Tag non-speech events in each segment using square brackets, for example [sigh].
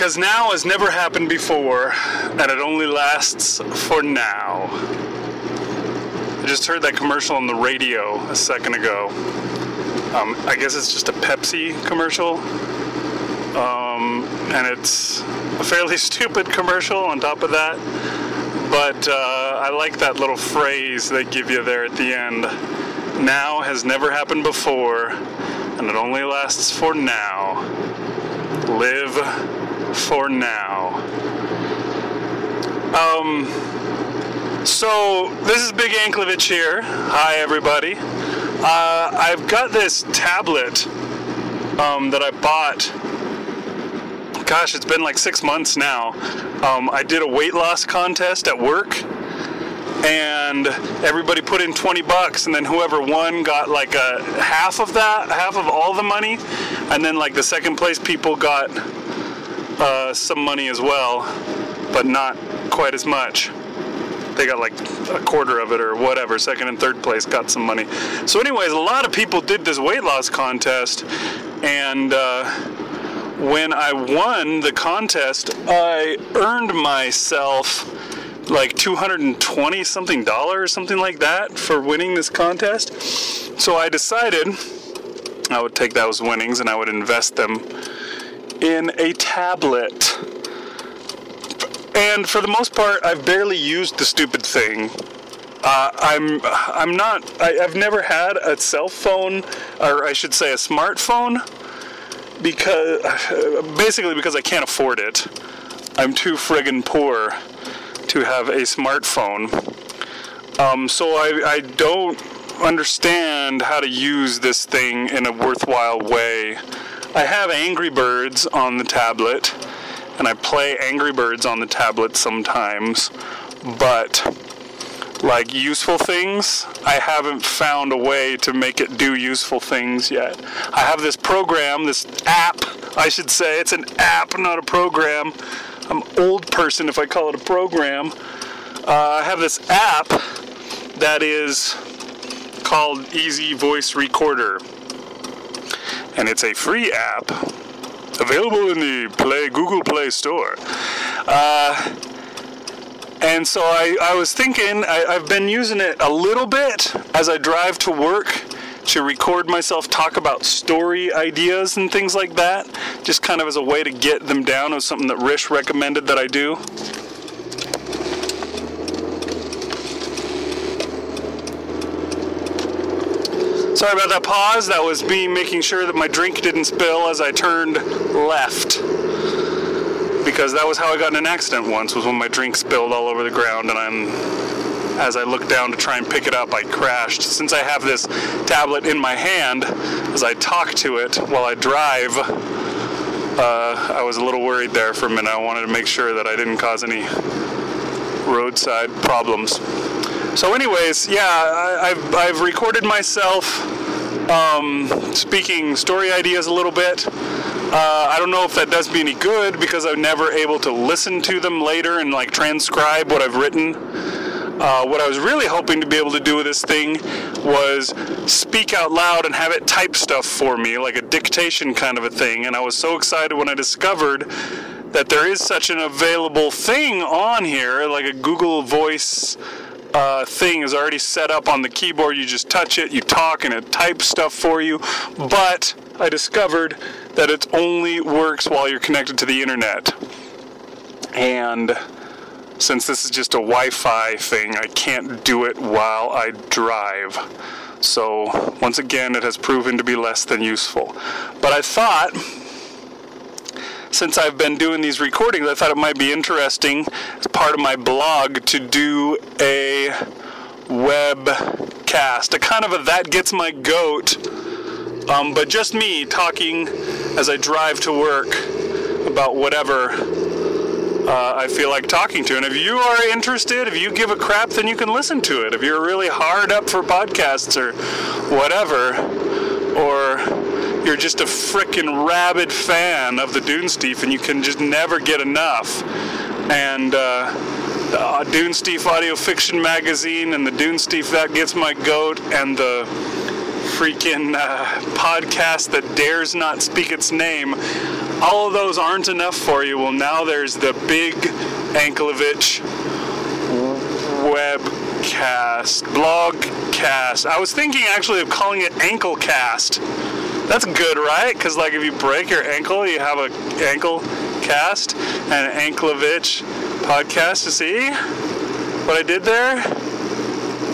Because now has never happened before, and it only lasts for now. I just heard that commercial on the radio a second ago. Um, I guess it's just a Pepsi commercial. Um, and it's a fairly [laughs] stupid commercial on top of that. But uh, I like that little phrase they give you there at the end. Now has never happened before, and it only lasts for now. Live for now. Um, so this is Big Anklevich here. Hi, everybody. Uh, I've got this tablet um, that I bought. Gosh, it's been like six months now. Um, I did a weight loss contest at work, and everybody put in 20 bucks, and then whoever won got like a half of that, half of all the money, and then like the second place people got uh, some money as well, but not quite as much. They got like a quarter of it or whatever. Second and third place got some money. So, anyways, a lot of people did this weight loss contest, and uh, when I won the contest, I earned myself like 220 something dollars, something like that, for winning this contest. So I decided I would take those winnings and I would invest them in a tablet. And for the most part, I've barely used the stupid thing. Uh, I'm I'm not. I, I've never had a cell phone, or I should say, a smartphone, because [sighs] basically because I can't afford it. I'm too friggin' poor to have a smartphone. Um, so I, I don't understand how to use this thing in a worthwhile way. I have Angry Birds on the tablet, and I play Angry Birds on the tablet sometimes, but like useful things, I haven't found a way to make it do useful things yet. I have this program, this app, I should say. It's an app, not a program. I'm old person if I call it a program. Uh, I have this app that is called Easy Voice Recorder. And it's a free app available in the Play Google Play Store. Uh, and so I, I was thinking, I, I've been using it a little bit as I drive to work to record myself talk about story ideas and things like that, just kind of as a way to get them down. It was something that Rish recommended that I do. Sorry about that pause. That was me making sure that my drink didn't spill as I turned left. Because that was how I got in an accident once, was when my drink spilled all over the ground and I'm as I looked down to try and pick it up, I crashed. Since I have this tablet in my hand, as I talk to it while I drive, uh, I was a little worried there for a minute. I wanted to make sure that I didn't cause any roadside problems. So, anyways, yeah, I, have I've recorded myself um, speaking story ideas a little bit. Uh, I don't know if that does me any good because I'm never able to listen to them later and like transcribe what I've written. Uh, what I was really hoping to be able to do with this thing was speak out loud and have it type stuff for me, like a dictation kind of a thing. And I was so excited when I discovered that there is such an available thing on here, like a Google Voice uh, thing is already set up on the keyboard. You just touch it, you talk, and it types stuff for you. But I discovered that it only works while you're connected to the internet. And since this is just a Wi Fi thing, I can't do it while I drive. So, once again, it has proven to be less than useful. But I thought since I've been doing these recordings, I thought it might be interesting as part of my blog to do a webcast, a kind of a that gets my goat, um, but just me talking as I drive to work about whatever uh, I feel like talking to. And if you are interested, if you give a crap, then you can listen to it. If you're really hard up for podcasts or whatever, or you're just a frickin' rabid fan of the Dunesteef and you can just never get enough. And uh, uh, Audio Fiction Magazine and the Dunesteef That Gets My Goat and the freaking uh, podcast that dares not speak its name. All of those aren't enough for you. Well, now there's the big Anklevich webcast, blogcast. I was thinking actually of calling it Anklecast. That's good, right? Because like if you break your ankle, you have a ankle cast and an Anklevich podcast. To see what I did there?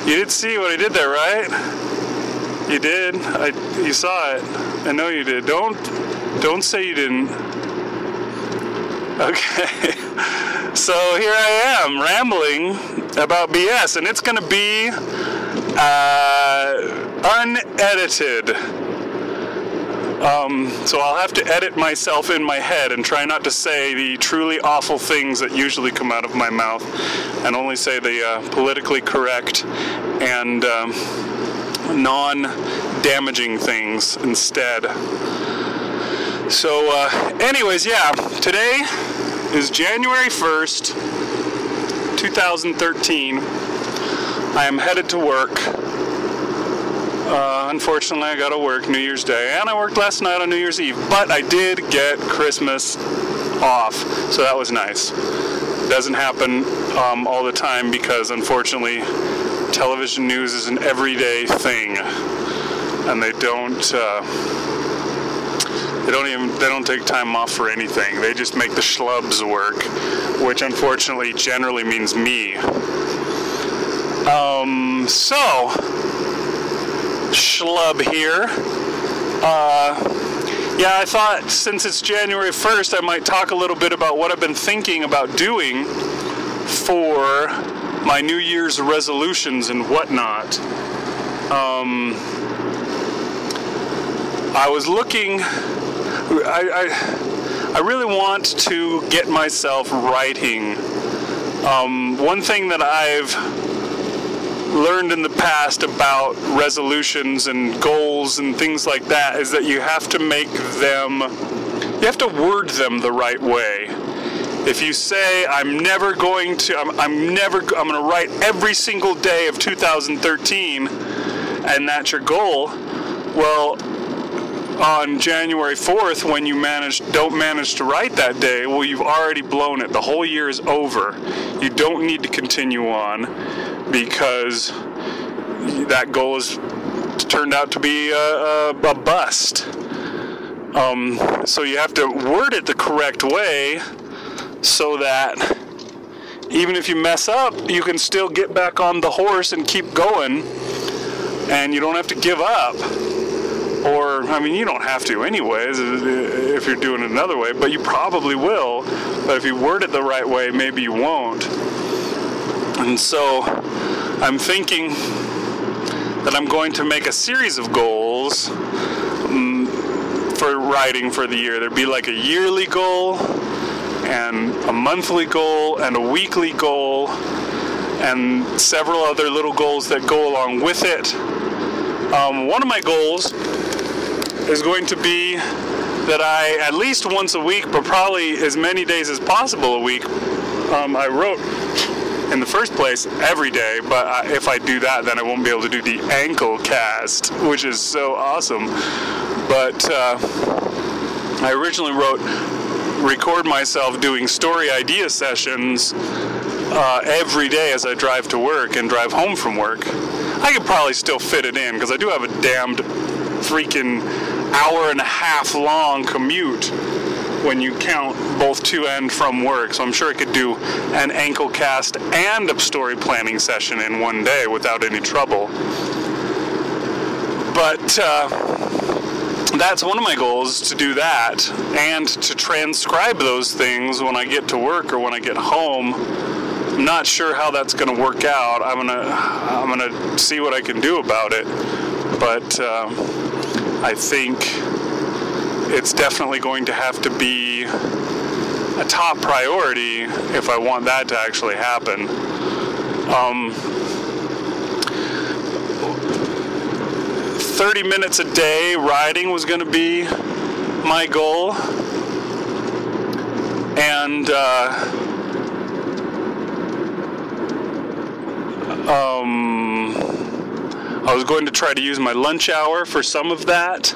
You did see what I did there, right? You did. I you saw it. I know you did. Don't don't say you didn't. Okay. [laughs] So here I am rambling about BS and it's going to be uh, unedited. Um, so I'll have to edit myself in my head and try not to say the truly awful things that usually come out of my mouth and only say the uh, politically correct and um, non damaging things instead. So, uh, anyways, yeah, today is January 1st, 2013. I am headed to work. Uh, unfortunately, I got to work New Year's Day, and I worked last night on New Year's Eve, but I did get Christmas off, so that was nice. Doesn't happen um, all the time because, unfortunately, television news is an everyday thing, and they don't. Uh, they don't even they don't take time off for anything. They just make the schlubs work, which unfortunately generally means me. Um, so schlub here. Uh, yeah, I thought since it's January 1st, I might talk a little bit about what I've been thinking about doing for my New Year's resolutions and whatnot. Um, I was looking. I, I, I really want to get myself writing. Um, one thing that I've learned in the past about resolutions and goals and things like that is that you have to make them, you have to word them the right way. If you say, I'm never going to, I'm, I'm never, I'm going to write every single day of 2013, and that's your goal, well, on January 4th when you manage don't manage to write that day, well you've already blown it. The whole year is over. You don't need to continue on because that goal has turned out to be a, a, a bust. Um, so you have to word it the correct way so that even if you mess up, you can still get back on the horse and keep going, and you don't have to give up or I mean, you don't have to anyways if you're doing it another way, but you probably will. But if you word it the right way, maybe you won't. And so I'm thinking that I'm going to make a series of goals um, for writing for the year. There'd be like a yearly goal, and a monthly goal, and a weekly goal, and several other little goals that go along with it. Um, one of my goals is going to be that I, at least once a week, but probably as many days as possible a week, um, I wrote in the first place every day, but I, if I do that, then I won't be able to do the Anklecast, which is so awesome. But uh, I originally wrote, record myself doing story idea sessions uh, every day as I drive to work and drive home from work. I could probably still fit it in because I do have a damned freaking hour and a half long commute when you count both to and from work. So I'm sure I could do an Anklecast and a story planning session in one day without any trouble. But uh, that's one of my goals to do that and to transcribe those things when I get to work or when I get home. I'm not sure how that's going to work out. I'm gonna I'm gonna see what I can do about it, but. Uh, I think it's definitely going to have to be a top priority if I want that to actually happen. Um, 30 minutes a day riding was going to be my goal. And uh, um, I was going to try to use my lunch hour for some of that,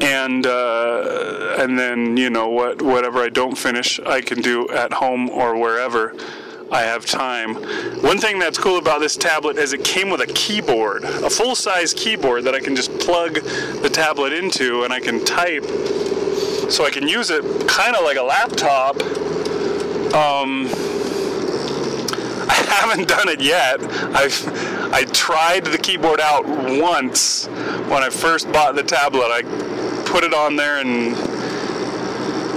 and uh, and then you know what whatever I don't finish, I can do at home or wherever. I have time. One thing that's cool about this tablet is it came with a keyboard, a full-size keyboard that I can just plug the tablet into and I can type. So I can use it kind of like a laptop. Um, [laughs] I haven't done it yet. I've I tried the keyboard out once when I first bought the tablet. I put it on there and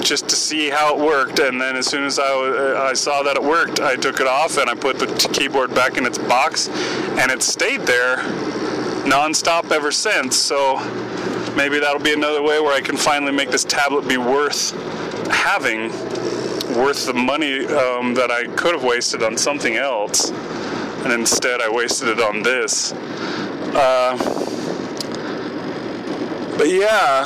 just to see how it worked. And then as soon as I, I saw that it worked, I took it off and I put the keyboard back in its box, and it stayed there nonstop ever since. So maybe that'll be another way where I can finally make this tablet be worth having, worth the money um, that I could have wasted on something else, and instead I wasted it on this. Uh, but yeah,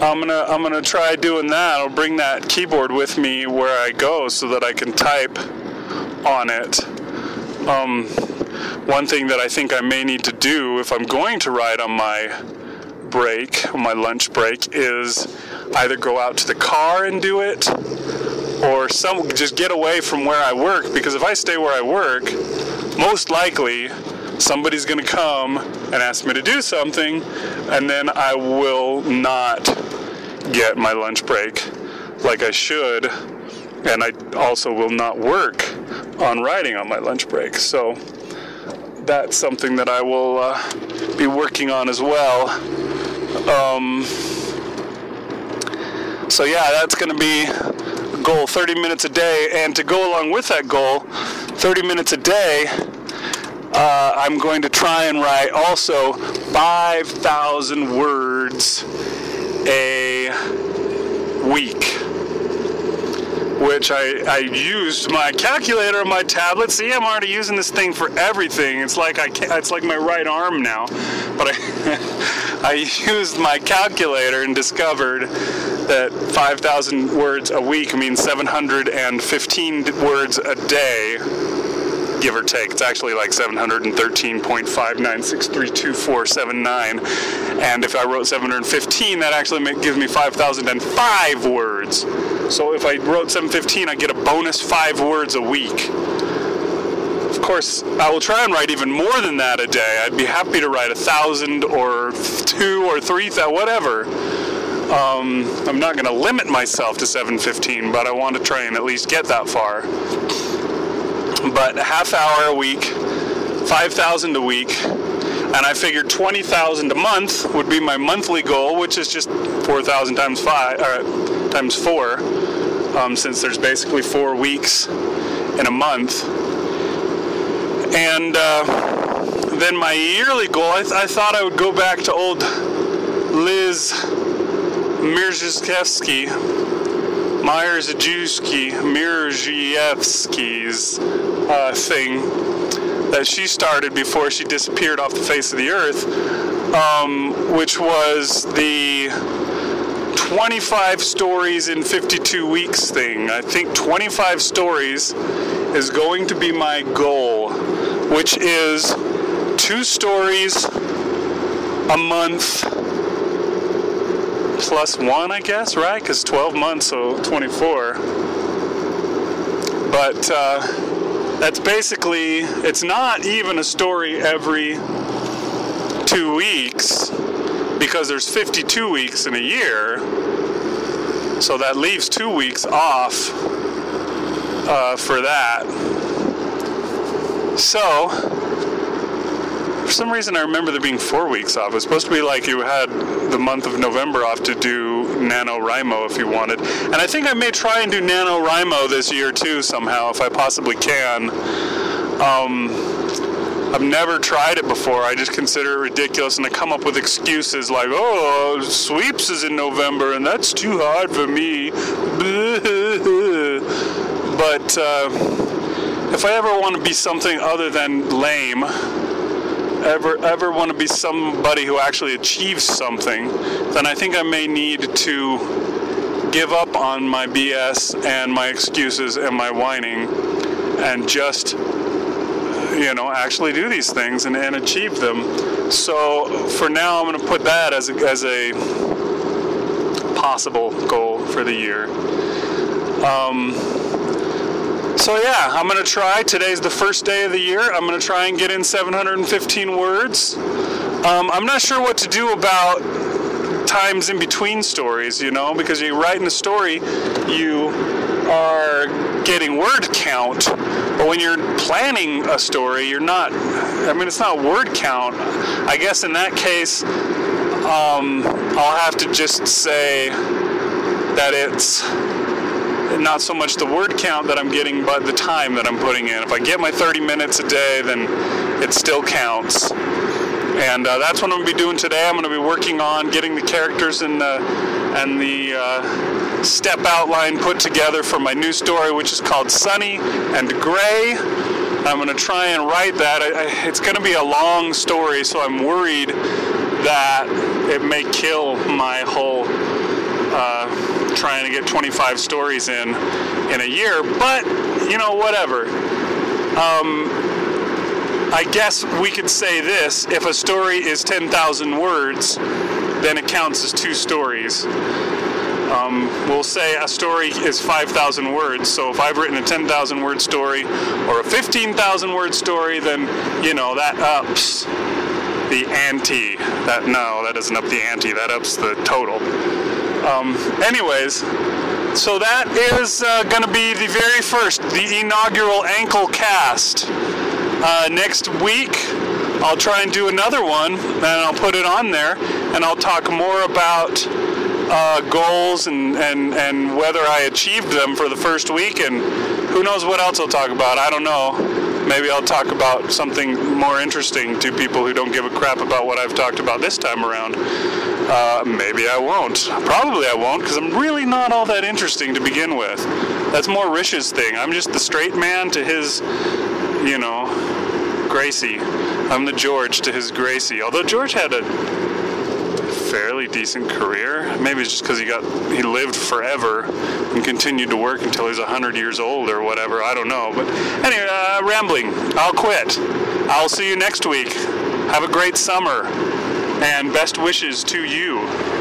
I'm gonna I'm gonna try doing that. I'll bring that keyboard with me where I go so that I can type on it. Um, one thing that I think I may need to do if I'm going to ride on my break, my lunch break, is either go out to the car and do it, or some just get away from where I work. Because if I stay where I work, most likely somebody's going to come and ask me to do something, and then I will not get my lunch break like I should, and I also will not work on writing on my lunch break. So that's something that I will uh, be working on as well. Um, so yeah, that's going to be goal 30 minutes a day, and to go along with that goal, 30 minutes a day uh, I'm going to try and write also 5,000 words a week which I, I used my calculator on my tablet. See, I'm already using this thing for everything. It's like I it's like my right arm now. But I [laughs] I used my calculator and discovered that 5,000 words a week means 715 words a day give or take. It's actually like 713.59632479. And if I wrote 715, that actually gives me 5,005 words. So if I wrote 715, I get a bonus five words a week. Of course, I will try and write even more than that a day. I'd be happy to write a thousand or two or three whatever. Um, I'm not going to limit myself to 715, but I want to try and at least get that far but a half hour a week, 5,000 a week, and I figured 20,000 a month would be my monthly goal, which is just 4,000 times five, or times four, um, since there's basically four weeks in a month. And uh, then my yearly goal, I, th- I, thought I would go back to old Liz Mirzhevsky, Myers Ajewski, Mirzhievsky's uh, thing that she started before she disappeared off the face of the earth, um, which was the 25 stories in 52 weeks thing. I think 25 stories is going to be my goal, which is two stories a month plus one, I guess, right? Because 12 months, so 24. But uh, that's basically, it's not even a story every two weeks because there's 52 weeks in a year. So that leaves two weeks off uh, for that. So, for some reason, I remember there being four weeks off. It was supposed to be like you had the month of November off to do NaNoWriMo if you wanted. And I think I may try and do NaNoWriMo this year too, somehow, if I possibly can. Um, I've never tried it before. I just consider it ridiculous, and I come up with excuses like, "Oh, sweeps is in November, and that's too hard for me." [laughs] but uh, if I ever want to be something other than lame, ever ever want to be somebody who actually achieves something, then I think I may need to give up on my BS and my excuses and my whining and just you know actually do these things and, and achieve them so for now, I'm going to put that as a, as a possible goal for the year. Um, so yeah, I'm gonna try. Today's the first day of the year. I'm gonna try and get in 715 words. Um, I'm not sure what to do about times in between stories, you know, because you're writing a story, you are getting word count, but when you're planning a story, you're not. I mean, it's not word count. I guess in that case, um, I'll have to just say that it's not so much the word count that I'm getting, but the time that I'm putting in. If I get my 30 minutes a day, then it still counts. And uh, that's what I'm going to be doing today. I'm going to be working on getting the characters and the, and the uh, step outline put together for my new story, which is called Sunny and Gray. I'm going to try and write that. I, I, it's going to be a long story, so I'm worried that it may kill my whole uh, trying to get 25 stories in in a year. But you know, whatever. Um, I guess we could say this: if a story is 10,000 words, then it counts as two stories. Um, we'll say a story is 5,000 words. So if I've written a 10,000 word story or a 15,000 word story, then you know that ups the ante. That no, that doesn't up the ante. That ups the total. Um, anyways, so that is uh, going to be the very first, the inaugural Anklecast. Uh, next week, I'll try and do another one, and I'll put it on there, and I'll talk more about uh, goals and, and, and whether I achieved them for the first week, and who knows what else I'll talk about. I don't know maybe I'll talk about something more interesting to people who don't give a crap about what I've talked about this time around. Uh, maybe I won't. Probably I won't, because I'm really not all that interesting to begin with. That's more Rish's thing. I'm just the straight man to his, you know, Gracie. I'm the George to his Gracie. Although George had a fairly decent career. Maybe it's just because he got he lived forever and continued to work until he's hundred years old or whatever. I don't know. But anyway, uh, rambling. I'll quit. I'll see you next week. Have a great summer and best wishes to you.